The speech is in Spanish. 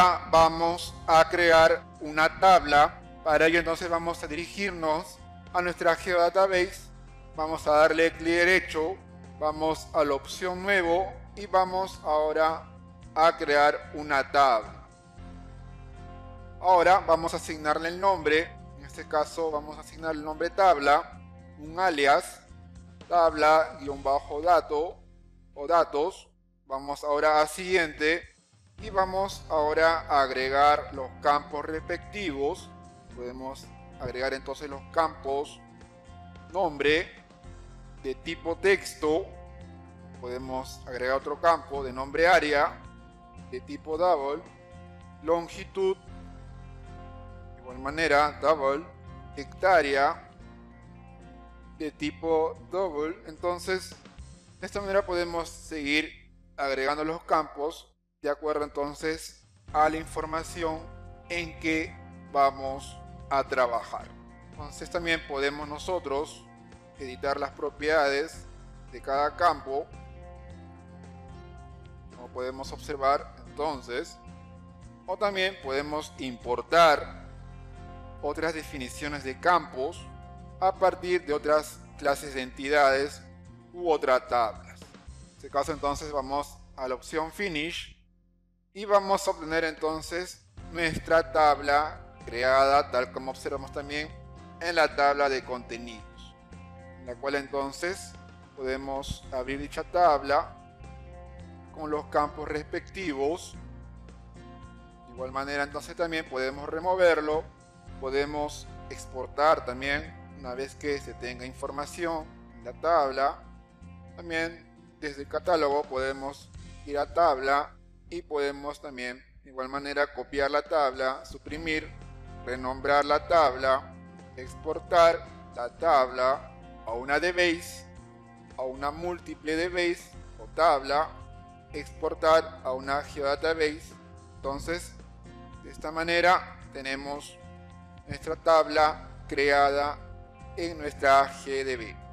Vamos a crear una tabla. Para ello entonces vamos a dirigirnos a nuestra geodatabase. Vamos a darle clic derecho. Vamos a la opción nuevo y vamos ahora a crear una tabla. Ahora vamos a asignarle el nombre. En este caso vamos a asignar el nombre tabla, un alias, tabla-dato o datos. Vamos ahora a siguiente y vamos ahora a agregar los campos respectivos. Podemos agregar entonces los campos nombre de tipo texto. Podemos agregar otro campo de nombre área de tipo double, longitud igual manera, double, hectárea, de tipo double. Entonces, de esta manera podemos seguir agregando los campos de acuerdo entonces a la información en que vamos a trabajar. Entonces también podemos nosotros editar las propiedades de cada campo. Como podemos observar entonces. O también podemos importar otras definiciones de campos a partir de otras clases de entidades u otras tablas. En este caso entonces vamos a la opción Finish y vamos a obtener entonces nuestra tabla creada tal como observamos también en la tabla de contenidos. En la cual entonces podemos abrir dicha tabla con los campos respectivos. De igual manera entonces también podemos removerlo podemos exportar también una vez que se tenga información en la tabla. También desde el catálogo podemos ir a tabla y podemos también de igual manera copiar la tabla, suprimir, renombrar la tabla, exportar la tabla a una de a una múltiple de o tabla, exportar a una geodatabase. Entonces, de esta manera tenemos nuestra tabla creada en nuestra GDB.